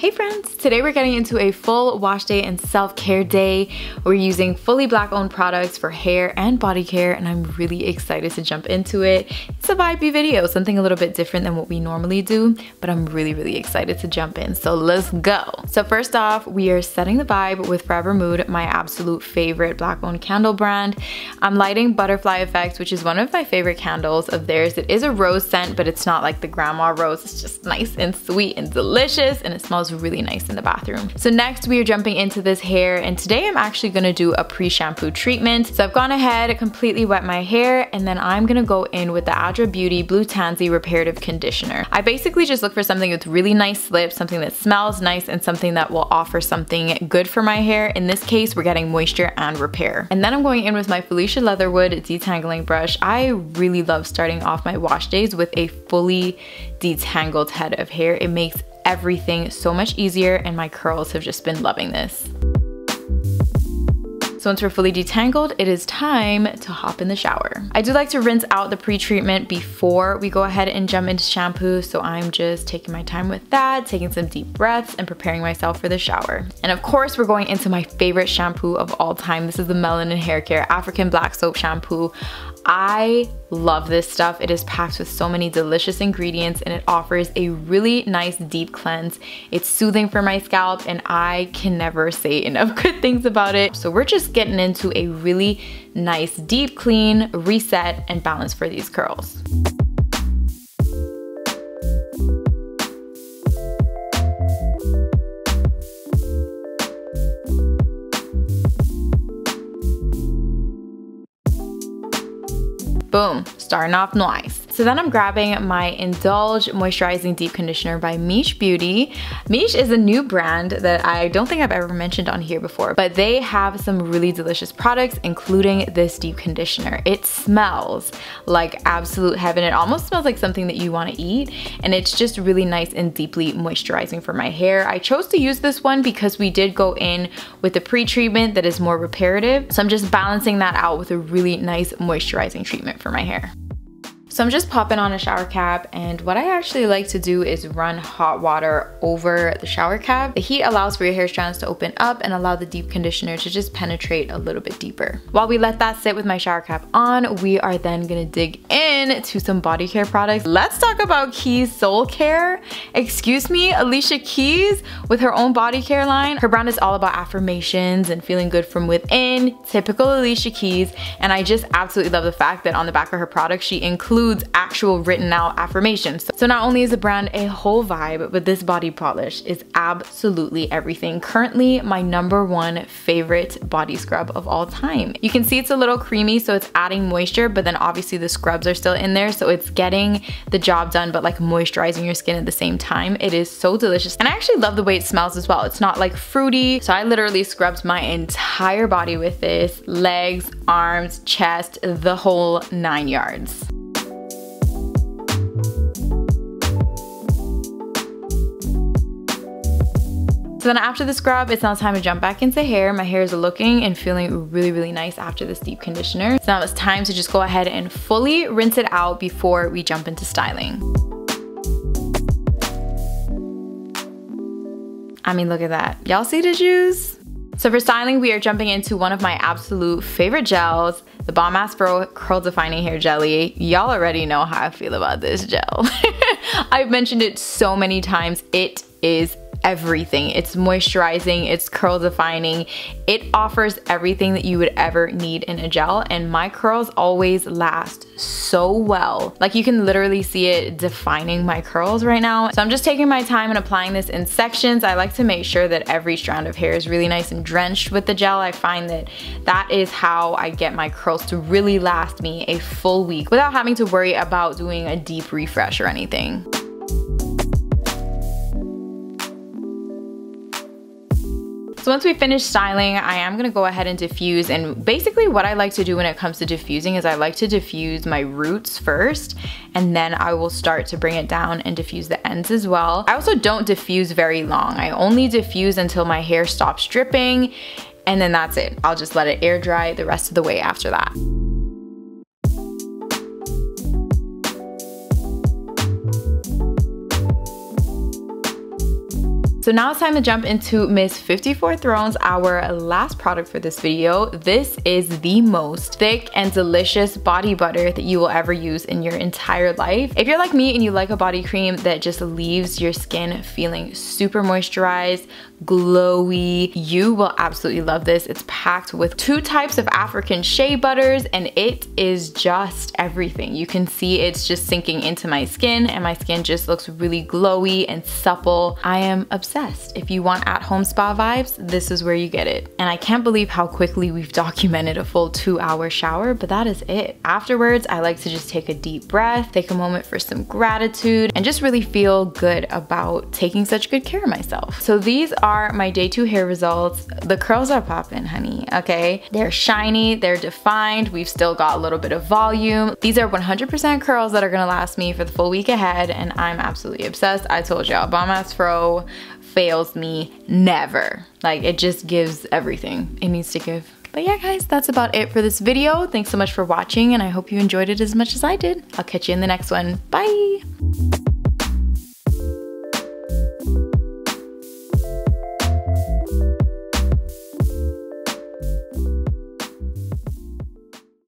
Hey friends! Today we're getting into a full wash day and self-care day. We're using fully black owned products for hair and body care and I'm really excited to jump into it. It's a vibey video, something a little bit different than what we normally do, but I'm really, really excited to jump in. So let's go. So first off, we are setting the vibe with Forvr Mood, my absolute favorite black owned candle brand. I'm lighting Butterfly Effect, which is one of my favorite candles of theirs. It is a rose scent, but it's not like the grandma rose. It's just nice and sweet and delicious and it smells really nice in the bathroom. So next we are jumping into this hair and today I'm actually gonna do a pre-shampoo treatment. So I've gone ahead, completely wet my hair and then I'm gonna go in with the Adwoa Beauty Blue Tansy Reparative Conditioner. I basically just look for something with really nice slip, something that smells nice and something that will offer something good for my hair. In this case, we're getting moisture and repair. And then I'm going in with my Felicia Leatherwood detangling brush. I really love starting off my wash days with a fully detangled head of hair. It makes everything so much easier and my curls have just been loving this. So once we're fully detangled, it is time to hop in the shower. I do like to rinse out the pre-treatment before we go ahead and jump into shampoo, so I'm just taking my time with that, taking some deep breaths and preparing myself for the shower. And of course, we're going into my favorite shampoo of all time. This is the Melanin Hair Care African Black Soap Shampoo. I love this stuff. It is packed with so many delicious ingredients and it offers a really nice deep cleanse. It's soothing for my scalp and I can never say enough good things about it. So we're just getting into a really nice deep clean, reset, and balance for these curls. Boom, starting off nice. So then I'm grabbing my Indulge Moisturizing Deep Conditioner by Miche Beauty. Miche is a new brand that I don't think I've ever mentioned on here before, but they have some really delicious products, including this deep conditioner. It smells like absolute heaven. It almost smells like something that you wanna eat, and it's just really nice and deeply moisturizing for my hair. I chose to use this one because we did go in with a pre-treatment that is more reparative, so I'm just balancing that out with a really nice moisturizing treatment for my hair. So I'm just popping on a shower cap and what I actually like to do is run hot water over the shower cap. The heat allows for your hair strands to open up and allow the deep conditioner to just penetrate a little bit deeper. While we let that sit with my shower cap on, we are then gonna dig in to some body care products. Let's talk about Keys Soul Care. Excuse me, Alicia Keys with her own body care line. Her brand is all about affirmations and feeling good from within, typical Alicia Keys. And I just absolutely love the fact that on the back of her product, she includes includes actual written out affirmations. So not only is the brand a whole vibe, but this body polish is absolutely everything. Currently my number one favorite body scrub of all time. You can see it's a little creamy, so it's adding moisture, but then obviously the scrubs are still in there, so it's getting the job done, but like moisturizing your skin at the same time. It is so delicious. And I actually love the way it smells as well. It's not like fruity. So I literally scrubbed my entire body with this, legs, arms, chest, the whole nine yards. So then after the scrub, it's now time to jump back into hair. My hair is looking and feeling really, really nice after this deep conditioner. So now it's time to just go ahead and fully rinse it out before we jump into styling. I mean, look at that. Y'all see the juice? So for styling, we are jumping into one of my absolute favorite gels, the Bomb Ass Fro Curl Defining Hair Jelly. Y'all already know how I feel about this gel. I've mentioned it so many times. It is everything. It's moisturizing, it's curl defining. It offers everything that you would ever need in a gel and my curls always last so well. Like you can literally see it defining my curls right now. So I'm just taking my time and applying this in sections. I like to make sure that every strand of hair is really nice and drenched with the gel. I find that that is how I get my curls to really last me a full week without having to worry about doing a deep refresh or anything. So once we finish styling, I am gonna go ahead and diffuse and basically what I like to do when it comes to diffusing is I like to diffuse my roots first and then I will start to bring it down and diffuse the ends as well. I also don't diffuse very long. I only diffuse until my hair stops dripping and then that's it. I'll just let it air dry the rest of the way after that. So now it's time to jump into Miss 54 Thrones, our last product for this video. This is the most thick and delicious body butter that you will ever use in your entire life. If you're like me and you like a body cream that just leaves your skin feeling super moisturized, glowy. You will absolutely love this. It's packed with two types of African shea butters and it is just everything. You can see it's just sinking into my skin and my skin just looks really glowy and supple. I am obsessed. If you want at-home spa vibes, this is where you get it. And I can't believe how quickly we've documented a full two hour shower, but that is it. Afterwards, I like to just take a deep breath, take a moment for some gratitude, and just really feel good about taking such good care of myself. So these are are my day two hair results. The curls are popping, honey, okay? They're shiny, they're defined, we've still got a little bit of volume. These are 100% curls that are gonna last me for the full week ahead and I'm absolutely obsessed. I told y'all, Bomb Ass Fro fails me never. Like it just gives everything it needs to give. But yeah guys, that's about it for this video. Thanks so much for watching and I hope you enjoyed it as much as I did. I'll catch you in the next one. Bye!